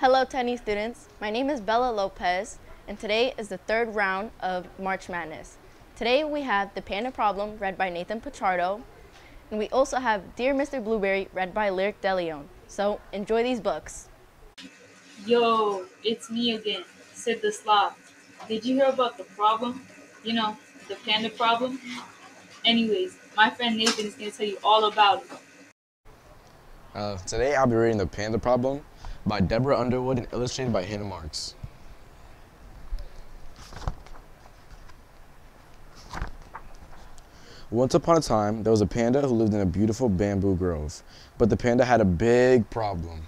Hello, Tenney students. My name is Bella Lopez, and today is the third round of March Madness. Today we have The Panda Problem, read by Nathan Pichardo, and we also have Dear Mr. Blueberry, read by Lyric DeLeon. So enjoy these books. Yo, it's me again, said the Sloth. Did you hear about the problem? You know, the panda problem? Anyways, my friend Nathan is going to tell you all about it. Uh, today I'll be reading The Panda Problem by Deborah Underwood and illustrated by Hannah Marks. Once upon a time, there was a panda who lived in a beautiful bamboo grove. But the panda had a big problem.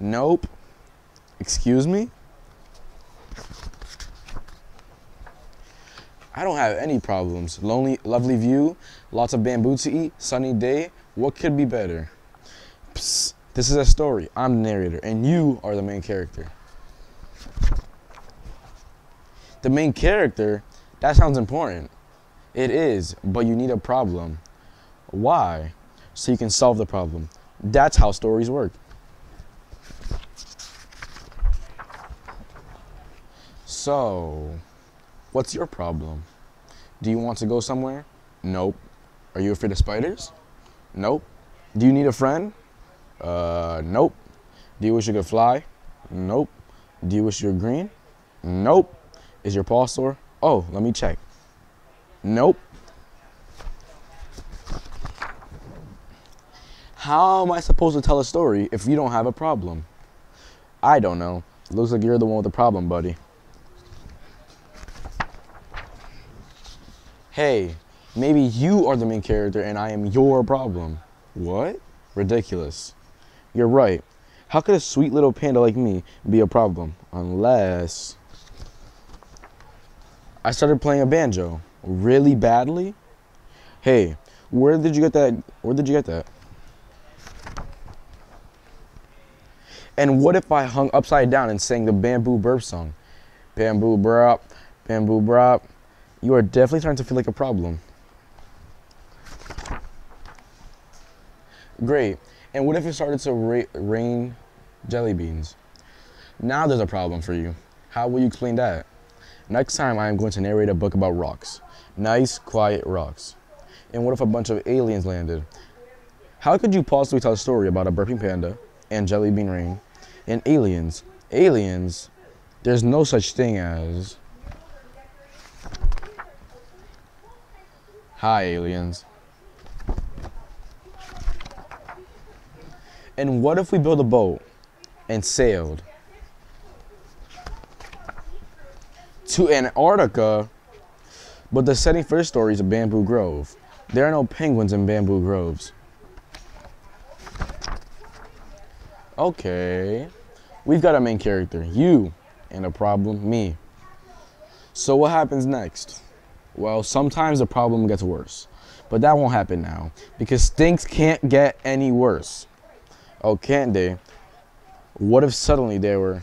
Nope. Excuse me? I don't have any problems. Lonely, lovely view, lots of bamboo to eat, sunny day. What could be better? Psst, this is a story. I'm the narrator, and you are the main character. The main character? That sounds important. It is, but you need a problem. Why? So you can solve the problem. That's how stories work. So, what's your problem? Do you want to go somewhere? Nope. Are you afraid of spiders? Nope. Do you need a friend? Uh, nope. Do you wish you could fly? Nope. Do you wish you were green? Nope. Is your paw sore? Oh, let me check. Nope. How am I supposed to tell a story if you don't have a problem? I don't know. Looks like you're the one with the problem, buddy. Hey, maybe you are the main character and I am your problem. What? Ridiculous. You're right. How could a sweet little panda like me be a problem? Unless I started playing a banjo really badly. Hey, where did you get that? Where did you get that? And what if I hung upside down and sang the bamboo burp song? Bamboo brop, bamboo brop. You are definitely starting to feel like a problem. Great. And what if it started to ra rain jelly beans? Now there's a problem for you. How will you explain that? Next time I am going to narrate a book about rocks. Nice, quiet rocks. And what if a bunch of aliens landed? How could you possibly tell a story about a burping panda and jelly bean rain and aliens? Aliens? There's no such thing as. Hi, aliens. And what if we built a boat and sailed to Antarctica? But the setting for this story is a bamboo grove. There are no penguins in bamboo groves. Okay. We've got a main character, you, and a problem, me. So what happens next? Well, sometimes the problem gets worse. But that won't happen now because things can't get any worse. Oh, can't they? What if suddenly there were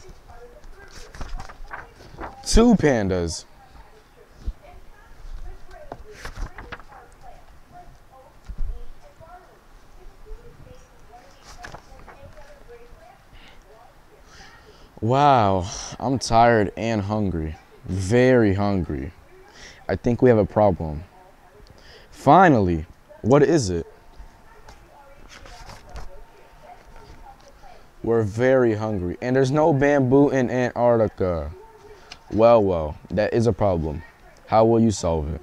two pandas? Wow, I'm tired and hungry. Very hungry. I think we have a problem. Finally, what is it? We're very hungry, and there's no bamboo in Antarctica. Well, well, that is a problem. How will you solve it?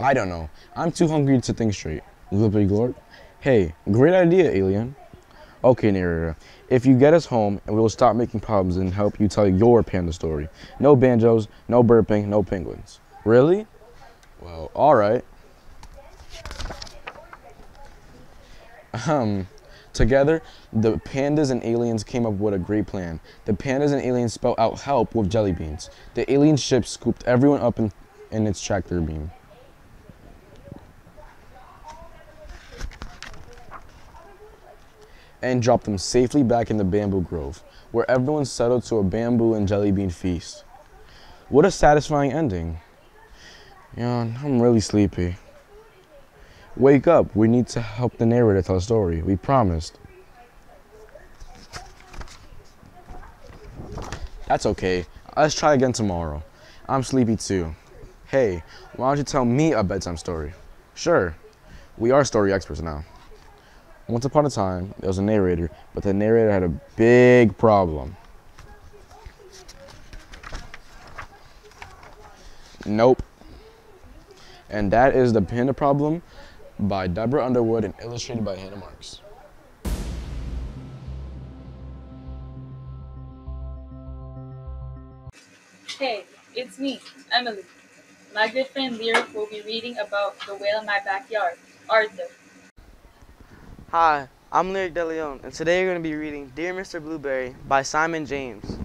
I don't know. I'm too hungry to think straight. Glippity glorp. Hey, great idea, alien. Okay, narrator. If you get us home, and we will stop making problems and help you tell your panda story. No banjos, no burping, no penguins. Really? Well, all Um, together, the pandas and aliens came up with a great plan. The pandas and aliens spelled out help with jelly beans. The alien ship scooped everyone up in, in its tractor beam. and dropped them safely back in the bamboo grove, where everyone settled to a bamboo and jelly bean feast. What a satisfying ending. Yeah, I'm really sleepy. Wake up. We need to help the narrator tell a story. We promised. That's okay. Let's try again tomorrow. I'm sleepy too. Hey, why don't you tell me a bedtime story? Sure. We are story experts now. Once upon a time, there was a narrator, but the narrator had a big problem. Nope. And that is The Panda Problem by Deborah Underwood and illustrated by Hannah Marks. Hey, it's me, Emily. My good friend Lyric will be reading about the whale in my backyard, Arthur. Hi, I'm Lyric DeLeon, and today you're going to be reading Dear Mr. Blueberry by Simon James.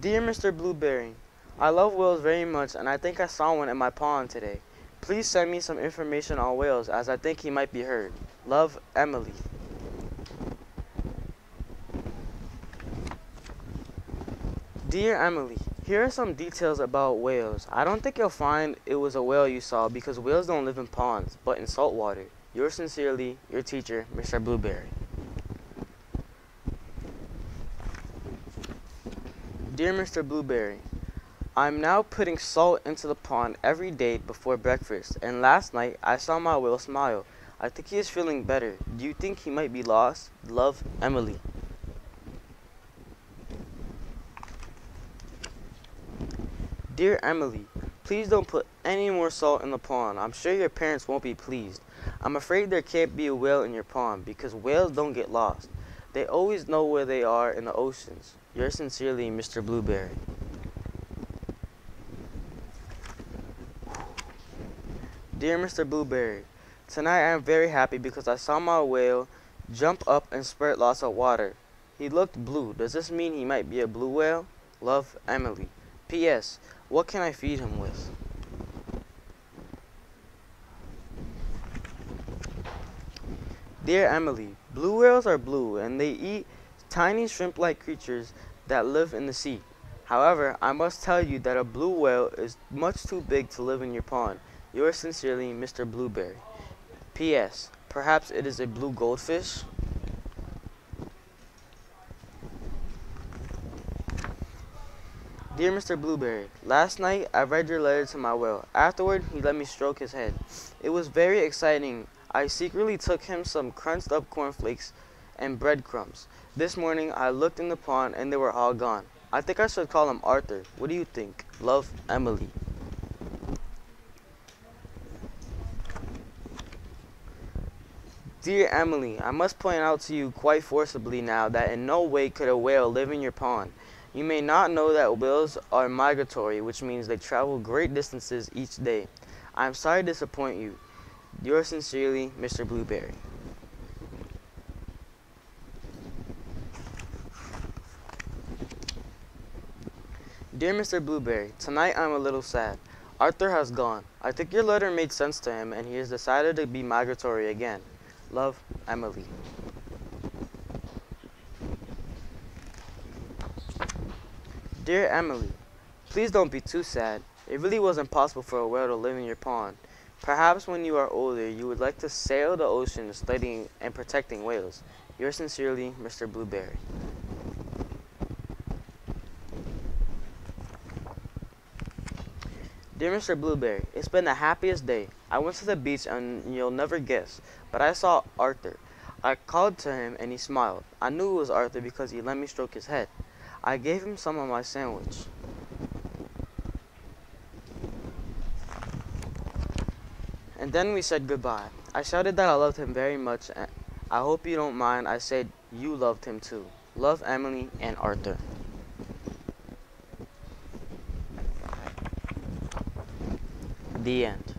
Dear Mr. Blueberry, I love whales very much and I think I saw one in my pond today. Please send me some information on whales as I think he might be hurt. Love, Emily. Dear Emily, here are some details about whales. I don't think you'll find it was a whale you saw because whales don't live in ponds, but in salt water. Yours sincerely, your teacher, Mr. Blueberry. Dear Mr. Blueberry, I'm now putting salt into the pond every day before breakfast, and last night I saw my whale smile. I think he is feeling better. Do you think he might be lost? Love, Emily. Dear Emily, please don't put any more salt in the pond. I'm sure your parents won't be pleased. I'm afraid there can't be a whale in your pond because whales don't get lost. They always know where they are in the oceans. Yours sincerely, Mr. Blueberry. Dear Mr. Blueberry, tonight I am very happy because I saw my whale jump up and spurt lots of water. He looked blue. Does this mean he might be a blue whale? Love, Emily. P.S. What can I feed him with? Dear Emily, blue whales are blue and they eat tiny shrimp-like creatures that live in the sea. However, I must tell you that a blue whale is much too big to live in your pond. Yours sincerely, Mr. Blueberry. P.S. Perhaps it is a blue goldfish? Dear Mr. Blueberry, last night I read your letter to my whale. Afterward, he let me stroke his head. It was very exciting. I secretly took him some crunched up cornflakes and breadcrumbs. This morning I looked in the pond and they were all gone. I think I should call him Arthur. What do you think? Love, Emily. Dear Emily, I must point out to you quite forcibly now that in no way could a whale live in your pond. You may not know that whales are migratory, which means they travel great distances each day. I am sorry to disappoint you. Yours sincerely, Mr. Blueberry. Dear Mr. Blueberry, tonight I'm a little sad. Arthur has gone. I think your letter made sense to him and he has decided to be migratory again. Love, Emily. Dear Emily, please don't be too sad. It really was impossible for a whale to live in your pond. Perhaps when you are older, you would like to sail the ocean studying and protecting whales. Yours sincerely, Mr. Blueberry. Dear Mr. Blueberry, it's been the happiest day. I went to the beach and you'll never guess, but I saw Arthur. I called to him and he smiled. I knew it was Arthur because he let me stroke his head. I gave him some of my sandwich. And then we said goodbye. I shouted that I loved him very much and I hope you don't mind I said you loved him too. Love Emily and Arthur. The end.